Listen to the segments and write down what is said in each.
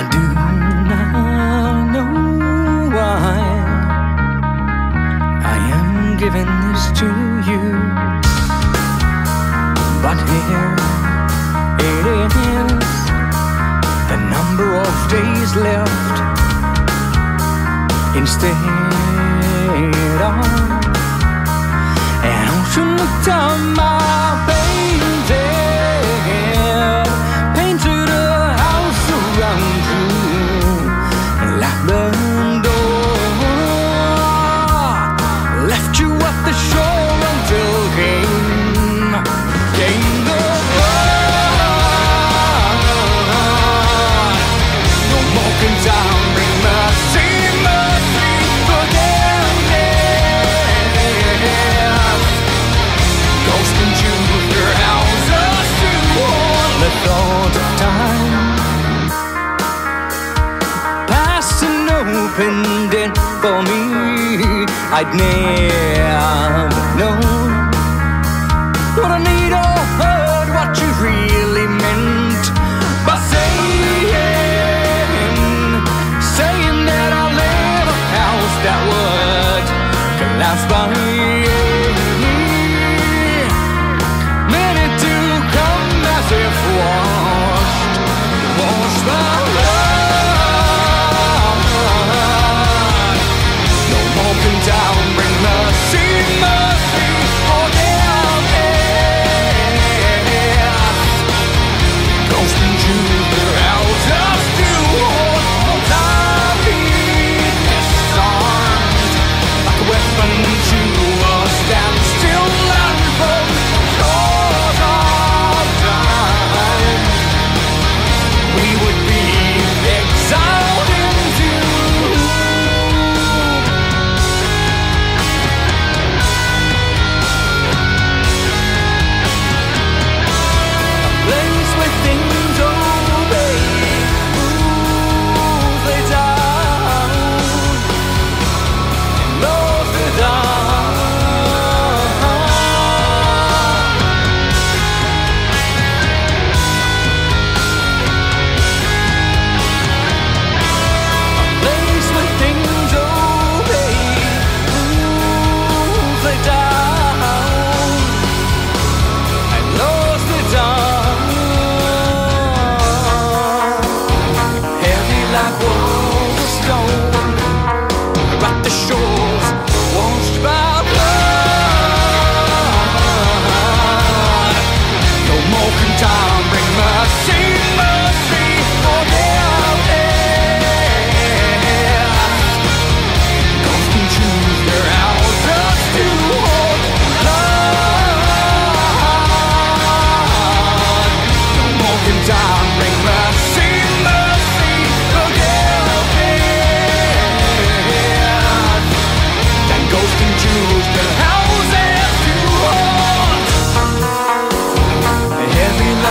I do not know why I am giving this to you, but here it is. The number of days left instead of an ocean of time. opened for me, I'd ne'er.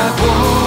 I won't.